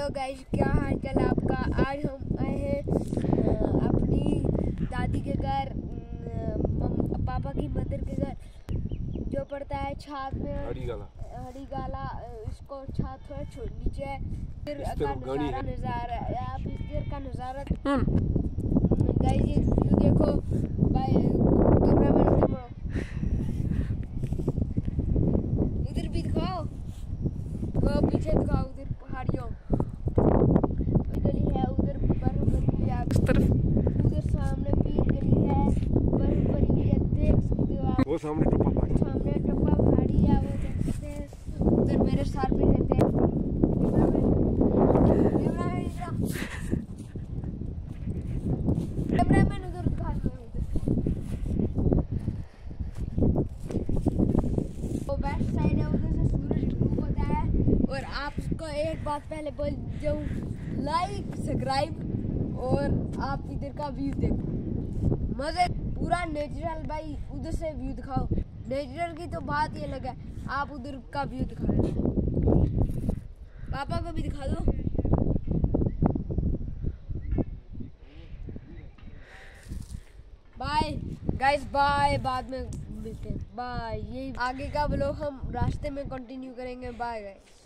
Hello guys क्या हाल चाल आपका? आज हम आए हैं अपनी दादी के घर पापा की मदर के घर जो पड़ता है छात में। हरी गाला हरी गाला इसको छात थोड़ा छोड़ नीचे है। फिर का नज़ारा है। नज़ारा आप इस देर का नज़ारा गाइस ये व्यू देखो। भाई मुड़ो भी दिखाओ। पीछे दिखाओ उधर पहाड़ियों ये गली है उधर बर्फ़ आप उधर सामने है बर्फ़ भरी हुई है देख सकते हो आप। वो सामने टप्पा पहाड़ी सामने टप्पा पहाड़ी है वो देख सकते हैं। उधर मेरे साथ भी रहते हैं। है है। और आपको एक बात पहले बोल जाऊँ लाइक सब्सक्राइब और आप इधर का व्यू देखो। मज़े, पूरा नेचुरल भाई, उधर से व्यू दिखाओ। नेचुरल की तो बात अलग है, आप उधर का व्यू दिखा पापा को भी दिखा दो। बाय गाइस बाय बाद में मिलते हैं। बाय ये आगे का ब्लॉग हम रास्ते में कंटिन्यू करेंगे। Bye guys